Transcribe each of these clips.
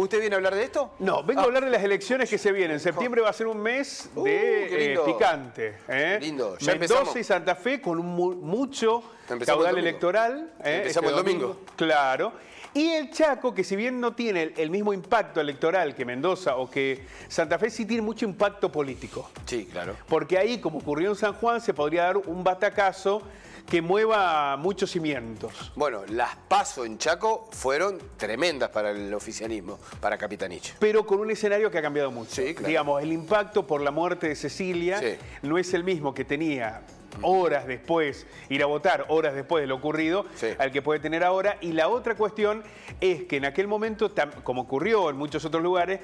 ¿Usted viene a hablar de esto? No, vengo a Ah. hablar de las elecciones que se vienen. Septiembre va a ser un mes Uh, de lindo. eh, picante. ¿eh? Lindo, ya Mendoza empezamos. y Santa Fe con un mu- mucho caudal el electoral. ¿eh? Empezamos el domingo. Claro. Y el Chaco, que si bien no tiene el, el mismo impacto electoral que Mendoza o que Santa Fe, sí tiene mucho impacto político. Sí, claro. Porque ahí, como ocurrió en San Juan, se podría dar un batacazo que mueva muchos cimientos. Bueno, las paso en Chaco fueron tremendas para el oficialismo, para Capitanich. pero con un escenario que ha cambiado mucho. Sí, claro. Digamos, el impacto por la muerte de Cecilia Sí. no es el mismo que tenía horas después, ir a votar horas después de lo ocurrido, Sí. al que puede tener ahora. Y la otra cuestión es que en aquel momento, como ocurrió en muchos otros lugares,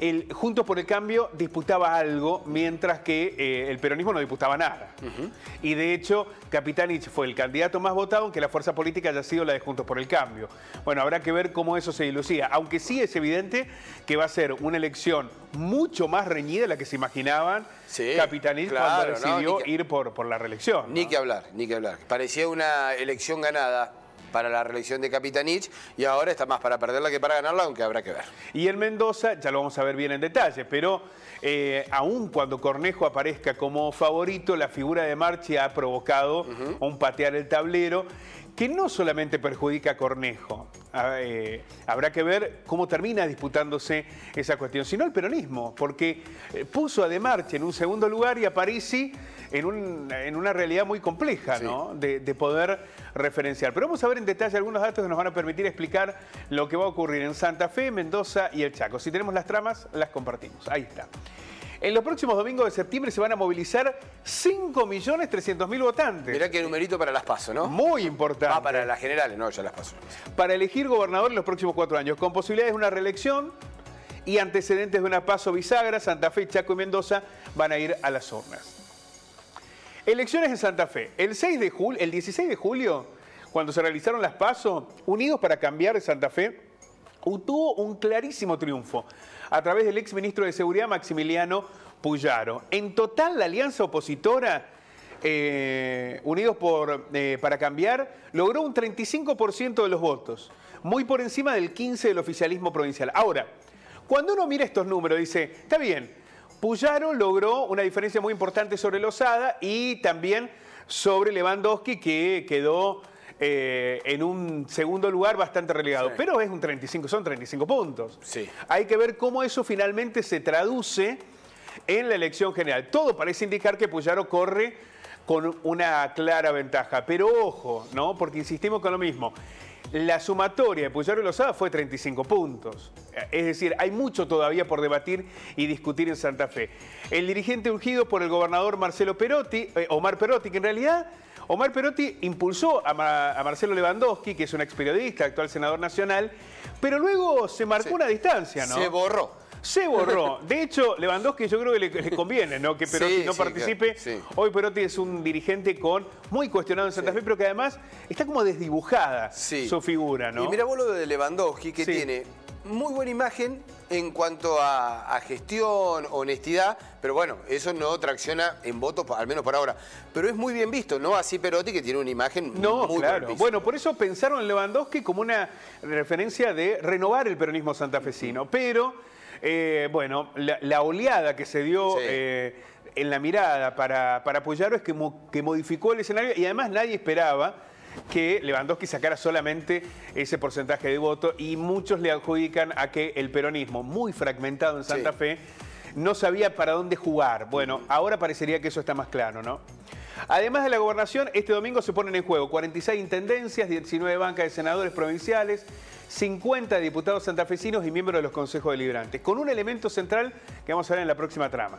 el Juntos por el Cambio disputaba algo, mientras que eh, el peronismo no disputaba nada. Y de hecho, Capitanich fue el candidato más votado, aunque la fuerza política haya sido la de Juntos por el Cambio. Bueno, habrá que ver cómo eso se dilucía, aunque sí es evidente que va a ser una elección mucho más reñida de la que se imaginaban Sí, Capitanich claro, cuando decidió que- ir por, por la reelección. Ni ¿no? que hablar, ni que hablar. Parecía una elección ganada para la reelección de Capitanich y ahora está más para perderla que para ganarla, aunque habrá que ver. Y en Mendoza, ya lo vamos a ver bien en detalle, pero eh, aún cuando Cornejo aparezca como favorito, la figura de Marchi ha provocado un patear el tablero que no solamente perjudica a Cornejo, eh, habrá que ver cómo termina disputándose esa cuestión, sino el peronismo, porque eh, puso a De Marchi en un segundo lugar y a Parisi en, un- en una realidad muy compleja, Sí. ¿no? de, de poder referenciar. Pero vamos a ver en detalle algunos datos que nos van a permitir explicar lo que va a ocurrir en Santa Fe, Mendoza y el Chaco. Si tenemos las tramas, las compartimos. Ahí está. En los próximos domingos de septiembre se van a movilizar 5.300.000 votantes. Mirá qué numerito para las paso, ¿no? Muy importante. Ah, para las generales, no, ya las paso. Para elegir gobernador en los próximos cuatro años, con posibilidades de una reelección y antecedentes de una paso bisagra, Santa Fe, Chaco y Mendoza van a ir a las urnas. Elecciones en Santa Fe. El 6 de julio, el 16 de julio, cuando se realizaron las pasos, Unidos para Cambiar de Santa Fe tuvo un clarísimo triunfo a través del ex ministro de Seguridad Maximiliano Puyaro. En total, la alianza opositora eh, Unidos por, eh, para Cambiar logró un 35% de los votos, muy por encima del 15% del oficialismo provincial. Ahora, cuando uno mira estos números, dice, está bien, Puyaro logró una diferencia muy importante sobre Lozada y también sobre Lewandowski, que quedó eh, en un segundo lugar bastante relegado. Sí. Pero es un 35, son 35 puntos. Sí. Hay que ver cómo eso finalmente se traduce en la elección general. Todo parece indicar que Puyaro corre con una clara ventaja. Pero ojo, ¿no? Porque insistimos con lo mismo. La sumatoria de Puyaro y Lozada fue 35 puntos. Es decir, hay mucho todavía por debatir y discutir en Santa Fe. El dirigente urgido por el gobernador Marcelo Perotti, eh, Omar Perotti, que en realidad Omar Perotti impulsó a, Ma- a Marcelo Lewandowski, que es un ex periodista, actual senador nacional, pero luego se marcó una distancia, ¿no? Se borró. Se borró. De hecho, Lewandowski yo creo que le, le conviene, ¿no? Que Perotti Sí, no sí, participe. claro, sí. Hoy Perotti es un dirigente con muy cuestionado en Santa. Fe, pero que además está como desdibujada su figura, ¿no? Y mira vos lo de Lewandowski, que tiene muy buena imagen en cuanto a, a gestión, honestidad, pero bueno, eso no tracciona en votos, al menos por ahora. Pero es muy bien visto, ¿no? Así Perotti, que tiene una imagen No, muy claro. Bueno, por eso pensaron en Lewandowski como una referencia de renovar el peronismo santafesino. Pero, eh, bueno, la, la oleada que se dio Sí. eh, en la mirada para, para Puyaro es que, mo- que modificó el escenario y además nadie esperaba que Lewandowski sacara solamente ese porcentaje de voto y muchos le adjudican a que el peronismo, muy fragmentado en Santa Sí. Fe, no sabía para dónde jugar. Bueno, ahora parecería que eso está más claro, ¿no? Además de la gobernación, este domingo se ponen en juego 46 intendencias, 19 bancas de senadores provinciales, 50 diputados santafesinos y miembros de los consejos deliberantes, con un elemento central que vamos a ver en la próxima trama.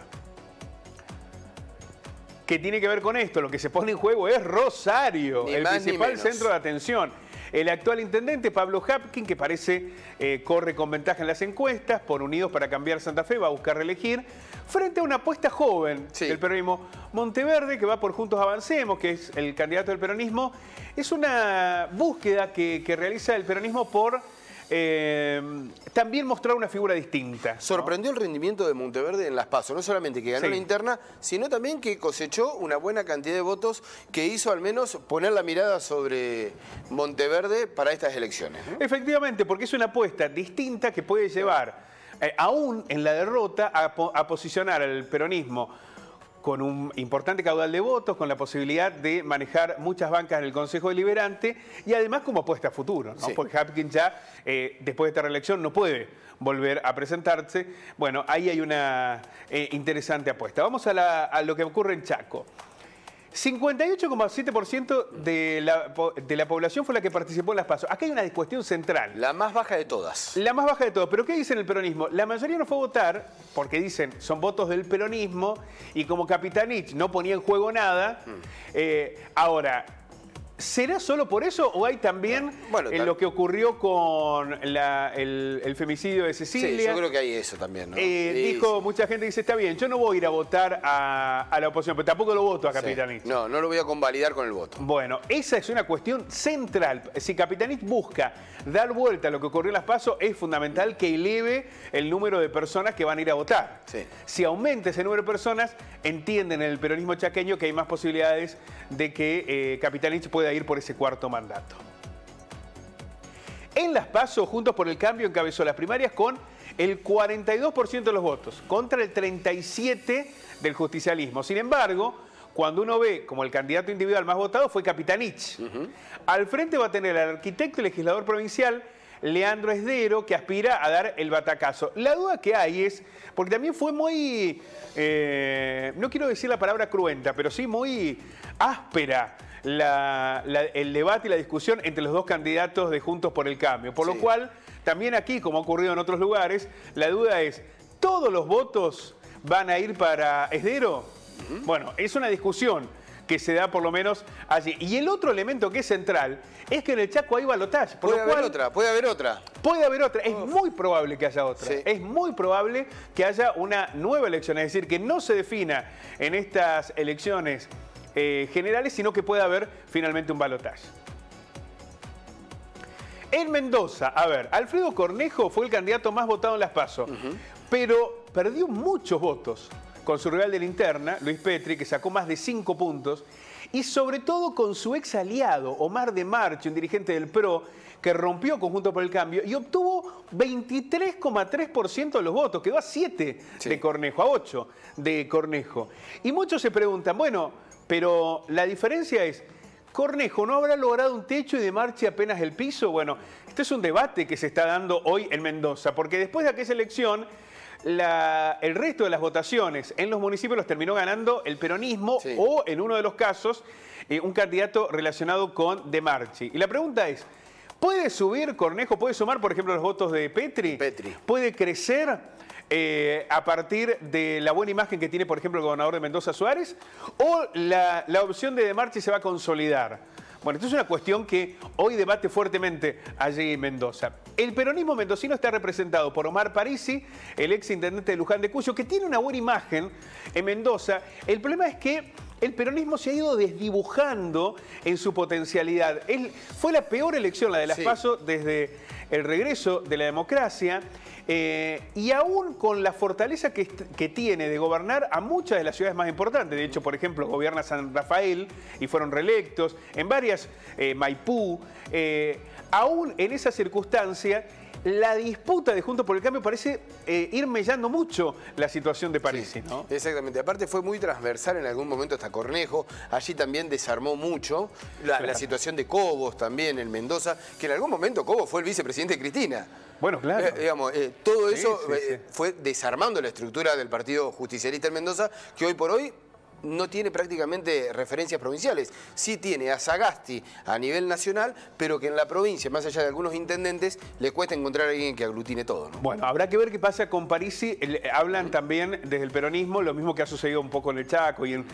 ¿Qué tiene que ver con esto? Lo que se pone en juego es Rosario, Ni el principal centro de atención. El actual intendente Pablo Hapkin, que parece eh, corre con ventaja en las encuestas, por Unidos para Cambiar Santa Fe, va a buscar reelegir, frente a una apuesta joven Sí. del peronismo. Monteverde, que va por Juntos Avancemos, que es el candidato del peronismo, es una búsqueda que, que realiza el peronismo por eh, también mostrar una figura distinta. ¿no? Sorprendió el rendimiento de Monteverde en las PASO, no solamente que ganó Sí. la interna, sino también que cosechó una buena cantidad de votos que hizo al menos poner la mirada sobre Monteverde para estas elecciones. ¿no? Efectivamente, porque es una apuesta distinta que puede llevar, eh, aún en la derrota, a, po- a posicionar al peronismo con un importante caudal de votos, con la posibilidad de manejar muchas bancas en el Consejo Deliberante y además como apuesta a futuro, ¿no? Sí. porque Hapkins ya, eh, después de esta reelección, no puede volver a presentarse. Bueno, ahí hay una eh, interesante apuesta. Vamos a, la- a lo que ocurre en Chaco. 58,7% de la, de la población fue la que participó en las pasos. Acá hay una cuestión central. La más baja de todas. La más baja de todo. ¿Pero qué dicen el peronismo? La mayoría no fue a votar porque dicen son votos del peronismo y como Capitanich no ponía en juego nada. Mm. eh, ahora, ¿será solo por eso o hay también Bueno, en tal- lo que ocurrió con la- el, el femicidio de Cecilia? Sí, yo creo que hay eso también, ¿no? Eh, Sí, dijo, sí. mucha gente dice, está bien, yo no voy a ir a votar a, a la oposición, pero tampoco lo voto a Sí. Capitanich. No, no lo voy a convalidar con el voto. Bueno, esa es una cuestión central. Si Capitanich busca dar vuelta a lo que ocurrió en las PASO, es fundamental que eleve el número de personas que van a ir a votar. Si aumenta ese número de personas, entienden en el peronismo chaqueño que hay más posibilidades de que eh, Capitanich pueda ir por ese cuarto mandato. En las PASO, Juntos por el Cambio encabezó las primarias con el 42% de los votos, contra el 37% del justicialismo. Sin embargo, cuando uno ve como el candidato individual más votado fue Capitanich. Al frente va a tener al arquitecto y legislador provincial Leandro Esdero, que aspira a dar el batacazo. La duda que hay es, porque también fue muy, eh, no quiero decir la palabra cruenta, pero sí muy áspera la- la- el debate y la discusión entre los dos candidatos de Juntos por el Cambio. Por Sí. lo cual, también aquí, como ha ocurrido en otros lugares, la duda es, ¿todos los votos van a ir para Esdero? Bueno, es una discusión que se da por lo menos allí. Y el otro elemento que es central es que en el Chaco hay balotaje. Puede haber cual, otra, puede haber otra. Puede haber otra, es muy probable que haya otra. Sí. Es muy probable que haya una nueva elección, es decir, que no se defina en estas elecciones eh, generales, sino que pueda haber finalmente un balotaje. En Mendoza, a ver, Alfredo Cornejo fue el candidato más votado en las PASO, pero perdió muchos votos con su rival de la interna, Luis Petri, que sacó más de cinco puntos, y sobre todo con su ex aliado, Omar de Marchi, un dirigente del PRO, que rompió conjunto por el cambio y obtuvo 23,3% de los votos, quedó a 7 Sí. de Cornejo, a 8 de Cornejo. Y muchos se preguntan, bueno, pero la diferencia es, Cornejo no habrá logrado un techo y de marcha apenas el piso. Bueno, este es un debate que se está dando hoy en Mendoza, porque después de aquella elección, la- el resto de las votaciones en los municipios los terminó ganando el peronismo Sí. o, en uno de los casos, eh, un candidato relacionado con De Marchi. Y la pregunta es, ¿puede subir Cornejo, puede sumar, por ejemplo, los votos de Petri? Petri. ¿Puede crecer eh, a partir de la buena imagen que tiene, por ejemplo, el gobernador de Mendoza Suárez? ¿O la, la opción de De Marchi se va a consolidar? Bueno, esto es una cuestión que hoy debate fuertemente allí en Mendoza. El peronismo mendocino está representado por Omar Parisi, el ex intendente de Luján de Cuyo, que tiene una buena imagen en Mendoza. El problema es que el peronismo se ha ido desdibujando en su potencialidad. Él- fue la peor elección, la de las Sí. PASO, desde el regreso de la democracia. Eh, y aún con la fortaleza que, tiene de gobernar a muchas de las ciudades más importantes. De hecho, por ejemplo, gobierna San Rafael y fueron reelectos, en varias, eh, Maipú. eh, aún en esa circunstancia, la disputa de Juntos por el Cambio parece eh, ir mellando mucho la situación de París. ¿no? Exactamente. Aparte fue muy transversal en algún momento hasta Cornejo. Allí también desarmó mucho la, la situación de Cobos también en Mendoza, que en algún momento Cobos fue el vicepresidente de Cristina. Bueno, claro. Eh, digamos, eh, todo eso sí, eh, sí. fue desarmando la estructura del Partido Justicialista en Mendoza, que hoy por hoy no tiene prácticamente referencias provinciales. Sí tiene a Sagasti a nivel nacional, pero que en la provincia, más allá de algunos intendentes, le cuesta encontrar a alguien que aglutine todo. ¿no? Bueno, habrá que ver qué pasa con Parisi. Hablan también desde el peronismo, lo mismo que ha sucedido un poco en el Chaco y en,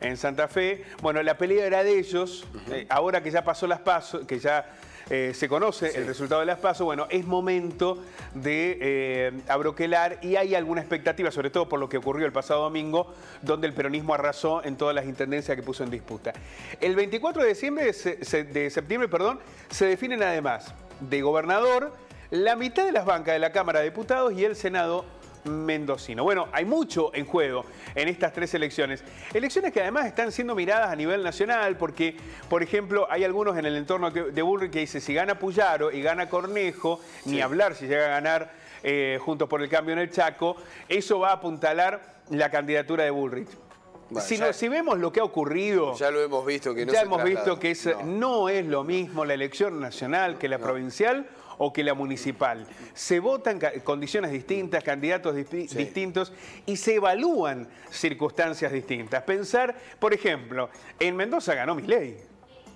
en Santa Fe. Bueno, la pelea era de ellos. Eh, ahora que ya pasó las pasos, que ya eh, se conoce el resultado de las pasos, bueno, es momento de eh, abroquelar y hay alguna expectativa, sobre todo por lo que ocurrió el pasado domingo, donde el peronismo arrasó en todas las intendencias que puso en disputa. El 24 de, diciembre, se- se- de septiembre perdón, se definen además de gobernador, la mitad de las bancas de la Cámara de Diputados y el Senado mendocino. Bueno, hay mucho en juego en estas tres elecciones. Elecciones que además están siendo miradas a nivel nacional porque, por ejemplo, hay algunos en el entorno de Bullrich que dicen si gana Puyaro y gana Cornejo, ni hablar si llega a ganar eh, Juntos por el Cambio en el Chaco, eso va a apuntalar la candidatura de Bullrich. si, vemos lo que ha ocurrido... Ya lo hemos visto que no Ya hemos visto que no. es lo mismo la elección nacional que la provincial o que la municipal. Se votan condiciones distintas, candidatos distintos y se evalúan circunstancias distintas. Pensar, por ejemplo, en Mendoza ganó Milei.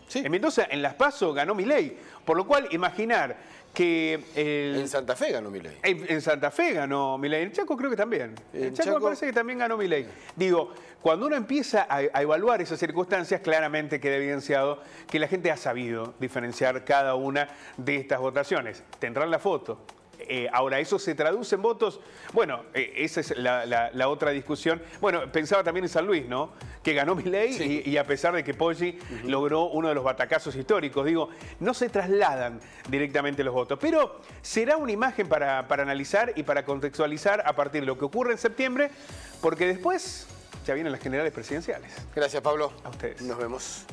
Sí. En Mendoza, en Las Paso, ganó Milei. Por lo cual, imaginar que... en Santa Fe ganó Milei. En, Santa Fe ganó Milei. En Chaco creo que también. En, Chaco, me parece que también ganó Milei. Digo, cuando uno empieza a, evaluar esas circunstancias, claramente queda evidenciado que la gente ha sabido diferenciar cada una de estas votaciones. Tendrán la foto, eh, ahora, ¿eso se traduce en votos? Bueno, eh, esa es la, otra discusión. Bueno, pensaba también en San Luis, ¿no? Que ganó mi ley y, a pesar de que Poggi logró uno de los batacazos históricos, digo, no se trasladan directamente los votos, pero será una imagen para, para analizar y para contextualizar a partir de lo que ocurre en septiembre, porque después ya vienen las generales presidenciales. Gracias, Pablo. A ustedes. Nos vemos.